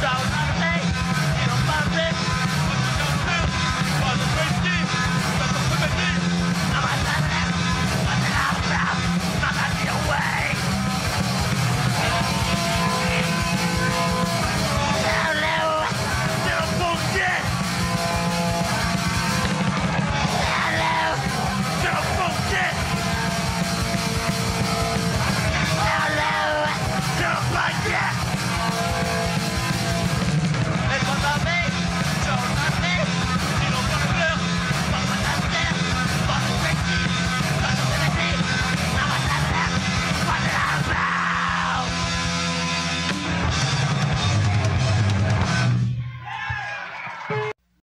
down.